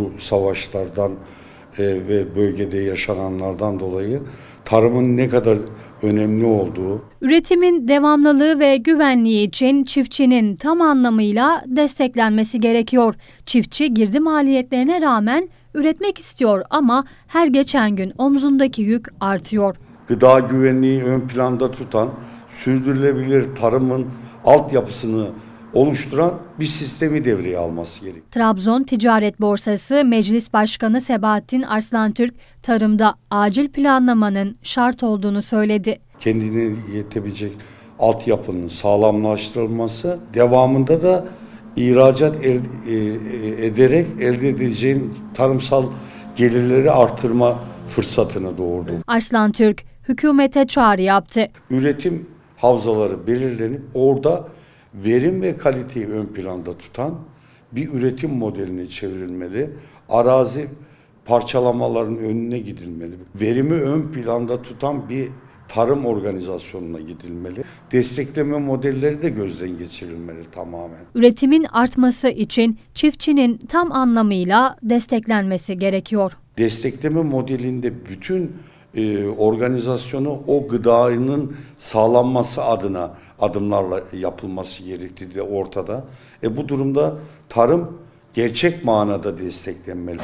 bu savaşlardan e, ve bölgede yaşananlardan dolayı tarımın ne kadar önemli olduğu, Üretimin devamlılığı ve güvenliği için çiftçinin tam anlamıyla desteklenmesi gerekiyor. Çiftçi girdi maliyetlerine rağmen üretmek istiyor ama her geçen gün omzundaki yük artıyor. gıda güvenliği ön planda tutan, sürdürülebilir tarımın altyapısını oluşturan bir sistemi devreye alması gerekiyor. Trabzon Ticaret Borsası Meclis Başkanı Sebahattin Arslantürk tarımda acil planlamanın şart olduğunu söyledi. kendine yetebilecek altyapının sağlamlaştırılması, devamında da ihracat el- e, e, ederek elde edeceğin tarımsal gelirleri artırma fırsatını doğurdu. Arslantürk hükümete çağrı yaptı. Üretim havzaları belirlenip orada verim ve kaliteyi ön planda tutan bir üretim modeline çevrilmeli. Arazi parçalamaların önüne gidilmeli. Verimi ön planda tutan bir tarım organizasyonuna gidilmeli. Destekleme modelleri de gözden geçirilmeli tamamen. Üretimin artması için çiftçinin tam anlamıyla desteklenmesi gerekiyor. destekleme modelinde bütün e, organizasyonu o gıdanın sağlanması adına adımlarla yapılması gerektiği de ortada. E bu durumda tarım gerçek manada desteklenmeli.